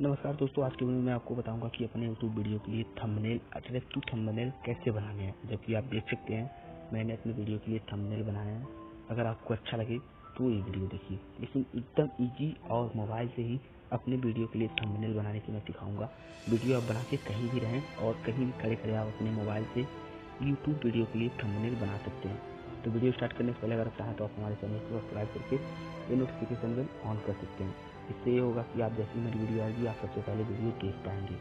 नमस्कार दोस्तों, आज के वीडियो में आपको बताऊँगा कि अपने यूट्यूब वीडियो के लिए थंबनेल अट्रैक्टिव थंबनेल कैसे बनाने हैं? जबकि आप देख सकते हैं, मैंने अपने वीडियो के लिए थंबनेल बनाया है। अगर आपको अच्छा लगे तो ये वीडियो देखिए। लेकिन एकदम इजी और मोबाइल से ही अपने वीडियो के लिए थंबनेल बनाने की मैं सिखाऊँगा। वीडियो आप बना के कहीं भी रहें और कहीं भी खड़े खड़े आप अपने मोबाइल से यूट्यूब वीडियो के लिए थंबनेल बना सकते हैं। तो वीडियो स्टार्ट करने से पहले अगर चाहें तो आप हमारे चैनल को सब्सक्राइब करके ये नोटिफिकेशन बेल ऑन कर सकते हैं। इससे ये होगा कि आप जैसे मेरी वीडियो आएगी, आप सबसे पहले वीडियो देख पाएँगे।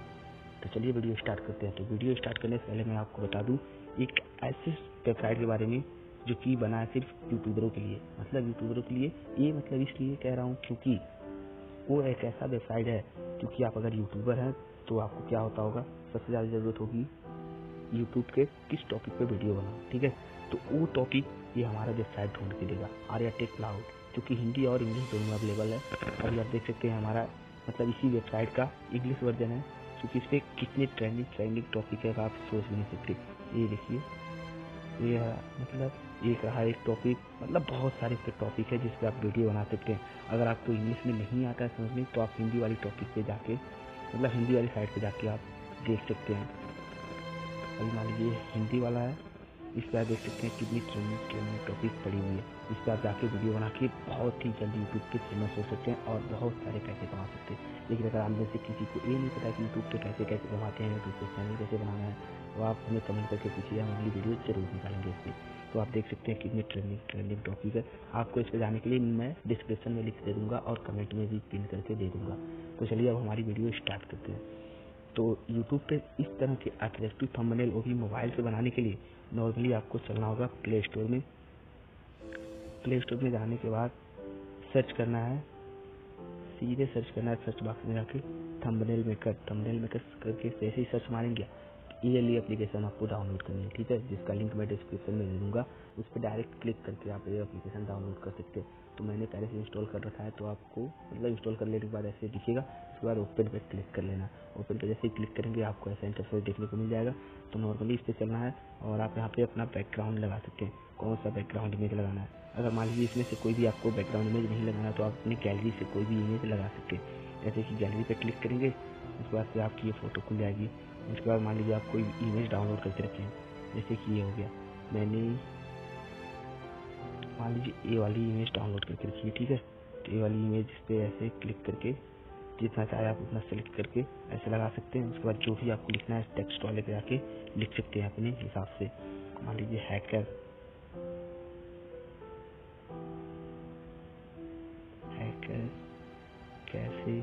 तो चलिए वीडियो स्टार्ट करते हैं। तो वीडियो स्टार्ट करने से पहले मैं आपको बता दूँ, एक ऐसे वेबसाइट के बारे में जो कि बना है सिर्फ़ यूट्यूबरों के लिए। मतलब यूट्यूबरों के लिए, ये मतलब इसलिए कह रहा हूँ क्योंकि वो एक ऐसा वेबसाइट है, क्योंकि आप अगर यूट्यूबर हैं तो आपको क्या होता होगा, सबसे ज़्यादा ज़रूरत होगी यूट्यूब के किस टॉपिक पे वीडियो बनाओ ठीक है? तो वो टॉपिक ये हमारा वेबसाइट ढूंढ के देगा आर्या टेक क्लाउड। क्योंकि हिंदी और इंग्लिश दोनों अवेलेबल है। अभी आप देख सकते हैं हमारा मतलब इसी वेबसाइट का इंग्लिश वर्जन है, क्योंकि इस पर कितने ट्रेंडिंग ट्रेंडिंग टॉपिक है, आप सोच नहीं सकते। ये देखिए, ये मतलब एक रहा एक टॉपिक मतलब बहुत सारे इसके टॉपिक है जिस पर आप वीडियो बना सकते हैं। अगर आपको इंग्लिश में नहीं आता है समझने तो आप हिंदी वाली टॉपिक पे जाके मतलब हिंदी वाली साइट पे जाके आप देख सकते हैं। अभी मान लीजिए हिंदी वाला है इस पर देख सकते हैं कितनी ट्रेनिंग ट्रेनिंग टॉपिक पड़ी हुई है। इस पर आप जाके वीडियो बना के बहुत ही जल्दी यूट्यूब पे फ़ेमस हो सकते हैं और बहुत सारे पैसे कमा सकते हैं। लेकिन अगर आप में से किसी को ये नहीं पता कि यूट्यूब पे कैसे कैसे कमाते हैं यूट्यूब पे चैनल कैसे बनाना है तो आप हमें कमेंट करके पूछिए, हम अगली वीडियो ज़रूर निकालेंगे इस पर तो आप देख सकते हैं कितनी ट्रेंडिंग ट्रेंडिंग टॉपिक है। आपको इस पर जाने के लिए मैं डिस्क्रिप्शन में लिख दे दूँगा और कमेंट में भी पिन करके दे दूँगा। तो चलिए अब हमारी वीडियो स्टार्ट करते हैं। तो यूट्यूब पे इस तरह के अट्रैक्टिव थंबनेल वो भी मोबाइल से बनाने के लिए नॉर्मली आपको चलना होगा प्ले स्टोर में। प्ले स्टोर में जाने के बाद सर्च करना है। सीधे सर्च करना है सर्च बॉक्स में जाके थंबनेल मेकर थंबनेल मेकर करके जैसे ही सर्च मारेंगे। लिए एप्लीकेशन आपको डाउनलोड करनी है, ठीक है? जिसका लिंक मैं डिस्क्रिप्शन में दे दूँगा, उस पर डायरेक्ट क्लिक करके आप ये एप्लीकेशन डाउनलोड कर सकते हैं। तो मैंने पहले से इंस्टॉल कर रखा है तो आपको मतलब इंस्टॉल कर लेने के बाद ऐसे दिखेगा, उसके बाद ओपन पर क्लिक कर लेना। ओपन पर जैसे ही क्लिक करेंगे, आपको ऐसा इंटरफेस देखने को मिल जाएगा। तो नॉर्मली इस पर चलना है और आप यहाँ पे अपना बैकग्राउंड लगा सकते हैं। कौन सा बैकग्राउंड इमेज लगाना है? अगर मान लीजिए इसमें से कोई भी आपको बैकग्राउंड इमेज नहीं लगाना तो आप अपनी गैलरी से कोई भी इमेज लगा सकते हैं। जैसे कि गैलरी पर क्लिक करेंगे, उसके बाद से आपकी ये फ़ोटो खुल जाएगी। उसके बाद मान लीजिए आप कोई इमेज डाउनलोड करके रखें जैसे कि ये हो गया। मैंने मान लीजिए ये वाली इमेज डाउनलोड करके रखी है, ठीक है? तो ये वाली इमेज पे ऐसे क्लिक करके, जितना चाहे आप उतना सेलेक्ट करके ऐसे लगा सकते हैं। उसके बाद जो भी आपको लिखना है टेक्स्ट वाले पे जाके लिख सकते हैं अपने हिसाब से। मान लीजिए हैकर हैकर कैसे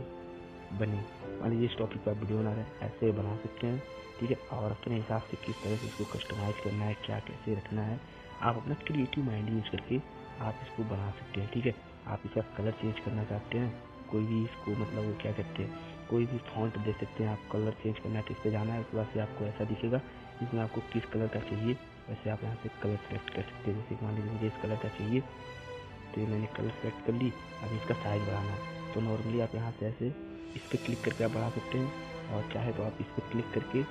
बने? मान लीजिए इस टॉपिक पर वीडियो बना रहे हैं, ऐसे बना सकते हैं, ठीक है? और अपने हिसाब से किस तरह से इसको कस्टमाइज करना है, क्या कैसे रखना है, आप अपना क्रिएटिव माइंड यूज़ करके आप इसको बना सकते हैं, ठीक है? आप इसका कलर चेंज करना चाहते हैं, कोई भी इसको मतलब वो क्या कहते हैं, कोई भी फॉन्ट दे सकते हैं, आप कलर चेंज करना है इस पर जाना है, उसके बाद से आपको ऐसा दिखेगा इसमें आपको किस कलर का चाहिए, वैसे आप यहाँ से कलर सेलेक्ट कर सकते हैं, जैसे मान लीजिए मुझे इस कलर का चाहिए तो मैंने कलर सेलेक्ट कर ली, अब इसका साइज़ बढ़ाना है तो नॉर्मली आप यहाँ से ऐसे इस पर क्लिक करके आप बढ़ा सकते हैं। और चाहे तो आप इस पर क्लिक करके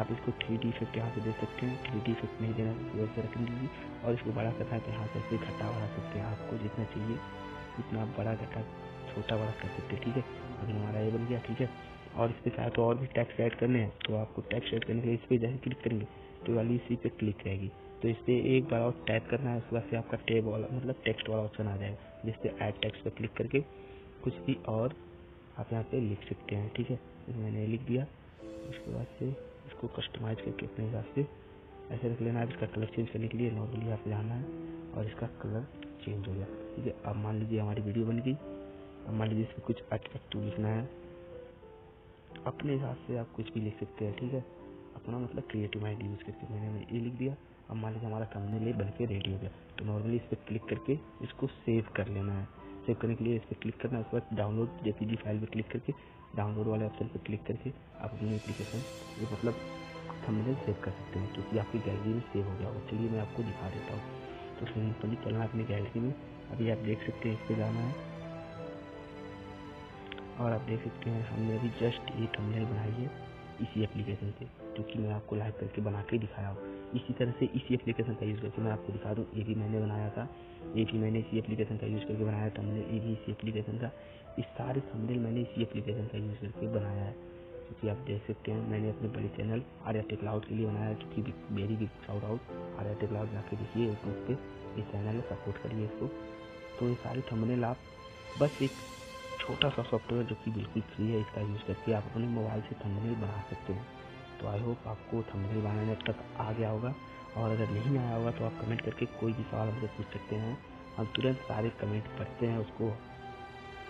आप इसको थ्री डी इफ़ेक्ट यहाँ से दे सकते हैं। थ्री डी इफ़ेक्ट नहीं देना वैसे रख लीजिए। और इसको बड़ा करना है तो यहाँ से ऐसे घटा बढ़ा सकते हैं आपको जितना चाहिए उतना आप बड़ा घटा छोटा बड़ा कर सकते हैं, ठीक है? अभी हमारा ये बन गया, ठीक है? और इस पर चाहे तो और भी टैक्स ऐड करने हैं तो आपको टैक्स ऐड करने के लिए इस पर जैसे क्लिक करेंगे तो वाली इसी पर क्लिक रहेगी। तो इस पर एक बार और टाइप करना है, उसके बाद से आपका टेब वाला मतलब टेक्स्ट वाला ऑप्शन आ जाएगा जिस पे ऐड टैक्स पर क्लिक करके कुछ भी और आप यहाँ पे लिख सकते हैं, ठीक है? मैंने लिख दिया। उसके बाद से इसको कस्टमाइज करके अपने हिसाब से ऐसे रख लेना। है इसका कलर चेंज करने के लिए नॉर्मली यहाँ पे जाना है और इसका कलर चेंज हो गया, ठीक है? अब मान लीजिए हमारी वीडियो बन गई। अब मान लीजिए इसमें कुछ अट्रैक्टिव लिखना है। अपने हिसाब से आप कुछ भी लिख सकते हैं, ठीक है? अपना मतलब क्रिएटिव माइंड यूज़ करके मैंने ये लिख दिया। अब मान लीजिए हमारा थंबनेल बन के रेडी हो गया। तो नॉर्मली इस पर क्लिक करके इसको सेव कर लेना है। सेव करने के लिए इस पर क्लिक करना उसके बाद डाउनलोड जेपीजी फ़ाइल पर क्लिक करके डाउनलोड वाले ऑप्शन पर क्लिक करके आप अपनी एप्लीकेशन ये मतलब थंबनेल सेव कर सकते हैं, क्योंकि आपकी गैलरी में सेव हो गया होगा। चलिए मैं आपको दिखा देता हूँ। तो सिंपली चलना अपनी गैलरी में। अभी आप देख सकते हैं इस पर जाना है। और आप देख सकते हैं, हमने अभी जस्ट ये थंबनेल बनाई है। इसी एप्लीकेशन से जो कि मैं आपको लाइव करके बना के दिखाया हूँ। इसी तरह से इसी एप्लीकेशन का यूज़ करके मैं आपको दिखा दूँ। ये भी मैंने बनाया था। ये भी मैंने इसी एप्लीकेशन का यूज़ करके बनाया थंबनेल ये भी इसी एप्लीकेशन का, इस सारे थंबनेल मैंने इसी एप्लीकेशन का यूज़ करके बनाया है। क्योंकि आप देख सकते हैं, मैंने अपने बड़े चैनल आर्या टेक्लाउड के लिए बनाया है क्योंकि मेरी भी शाउट आउट आर्या टेक्लाउड जाके देखिए यूट्यूब पे, ये चैनल है सपोर्ट करिए इसको। तो ये सारे थंबनेल आप, बस एक छोटा सा सॉफ्टवेयर जो कि बिल्कुल फ्री है, इसका यूज़ करके आप अपने मोबाइल से थंबनेल बना सकते हो। तो आई होप आपको थंबनेल बनाने तक आ गया होगा। और अगर नहीं आया होगा तो आप कमेंट करके कोई भी सवाल हमसे पूछ सकते हैं। हम तुरंत सारे कमेंट पढ़ते हैं, उसको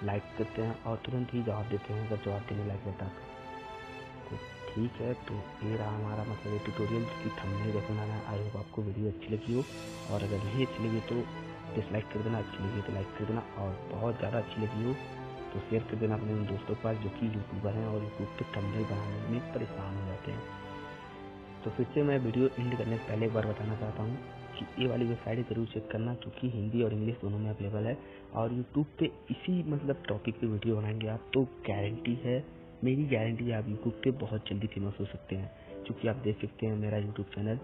लाइक करते हैं और तुरंत ही जवाब देते हैं, अगर जवाब देने लायक रहता है तो ठीक है तो ये रहा हमारा मतलब ये ट्यूटोरियल की थंबनेल कैसे बनाना आई होप आपको वीडियो अच्छी लगी हो। और अगर नहीं अच्छी लगी तो डिसलाइक कर देना, अच्छी लगी तो लाइक कर देना और बहुत ज़्यादा अच्छी लगी हो। तो शेयर कर देना अपने उन दोस्तों के पास जो कि यूट्यूबर हैं और यूट्यूब पे थंबनेल बनाने में परेशान हो जाते हैं। तो फिर से मैं वीडियो एंड करने से पहले एक बार बताना चाहता हूँ कि ये वाली वेबसाइट ज़रूर चेक करना क्योंकि हिंदी और इंग्लिश दोनों में अवेलेबल है और यूट्यूब पे इसी मतलब टॉपिक पे वीडियो बनाएँगे आप तो गारंटी है, मेरी गारंटी है आप यूट्यूब पे बहुत जल्दी फ़ेमस हो सकते हैं। क्योंकि आप देख सकते हैं मेरा यूट्यूब चैनल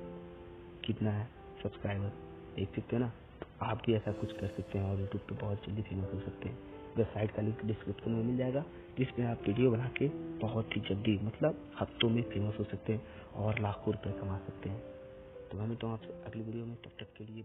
कितना है सब्सक्राइबर देख सकते हैं ना? तो आप भी ऐसा कुछ कर सकते हैं और यूट्यूब पे बहुत जल्दी फ़ेमस हो सकते हैं। वेबसाइट का लिंक डिस्क्रिप्शन में मिल जाएगा, जिसमें आप वीडियो बना के बहुत ही जल्दी मतलब हफ्तों में फ़ेमस हो सकते हैं और लाखों रुपए कमा सकते हैं। तो मैं मिलता हूँ आपसे अगली वीडियो में, तब तक के लिए